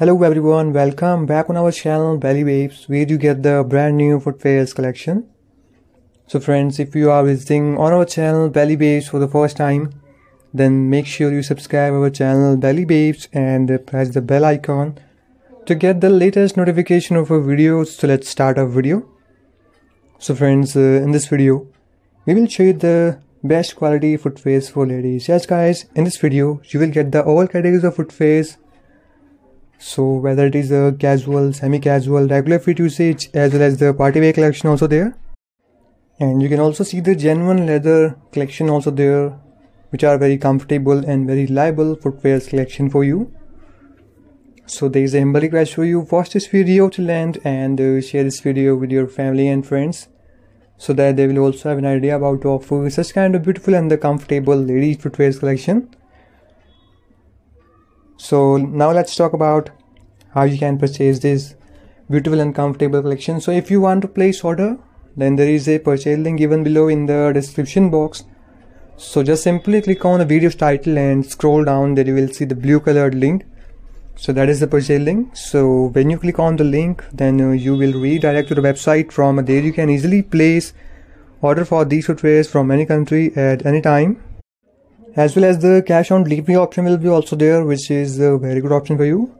Hello everyone, welcome back on our channel Bally Babes where you get the brand new footwears collection. So friends, if you are visiting on our channel Bally Babes for the first time, then make sure you subscribe our channel Bally Babes and press the bell icon to get the latest notification of our videos. So let's start our video. So friends, uh, in this video, we will show you the best quality footwears for ladies. Yes guys, in this video, you will get the all categories of footwears so whether it is a casual semi-casual regular fit usage as well as the party wear collection also there. And you can also see the genuine leather collection also there which are very comfortable and very reliable footwear collection for you. So there is a humble request for you. Watch this video till end and uh, share this video with your family and friends so that they will also have an idea about to offer such kind of beautiful and the comfortable ladies footwear collection so now let's talk about how you can purchase this beautiful and comfortable collection. So if you want to place order then there is a purchase link given below in the description box. So just simply click on the video's title and scroll down there you will see the blue colored link. So that is the purchase link. So when you click on the link then uh, you will redirect to the website from there. You can easily place order for these footwears from any country at any time as well as the cash on delivery option will be also there which is a very good option for you.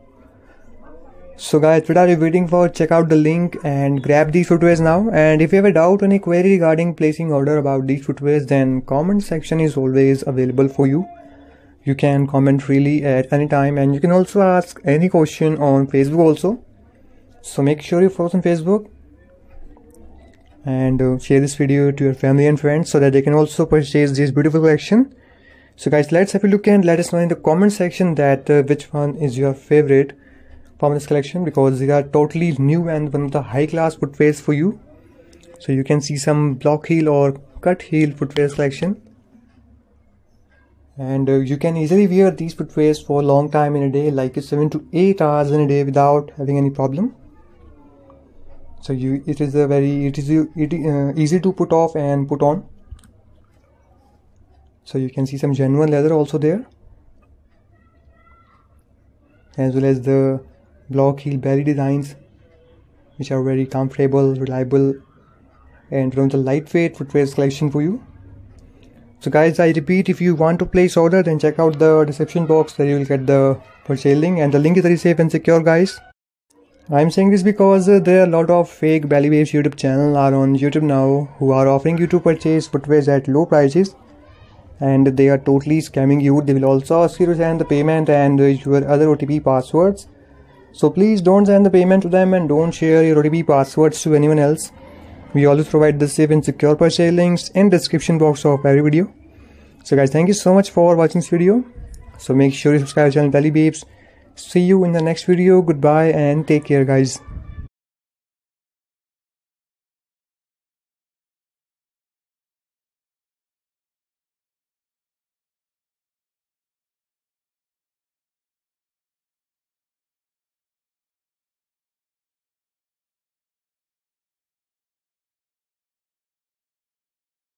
So guys what are you waiting for check out the link and grab these footwears now. And if you have a doubt or any query regarding placing order about these footwears then comment section is always available for you. You can comment freely at any time. And you can also ask any question on facebook also. So make sure you follow us on facebook. And uh, share this video to your family and friends so that they can also purchase this beautiful collection so guys let's have a look and let us know in the comment section that uh, which one is your favorite from this collection because they are totally new and one of the high class footwears for you. So you can see some block heel or cut heel footwear selection and uh, you can easily wear these footwears for a long time in a day like 7 to 8 hours in a day without having any problem. So you it is a very it is uh, easy to put off and put on so you can see some genuine leather also there as well as the block heel belly designs which are very comfortable reliable and from the lightweight footwear collection for you. So guys i repeat if you want to place order then check out the description box where you will get the purchase link and the link is very safe and secure guys. I'm saying this because uh, there are a lot of fake bally babes youtube channel are on youtube now who are offering you to purchase footwear at low prices and they are totally scamming you. They will also ask you to send the payment and your other otp passwords. So please don't send the payment to them and don't share your otp passwords to anyone else. We always provide the safe and secure purchase links in description box of every video. So guys thank you so much for watching this video. So make sure you subscribe to channel bally babes. See you in the next video. Goodbye and take care guys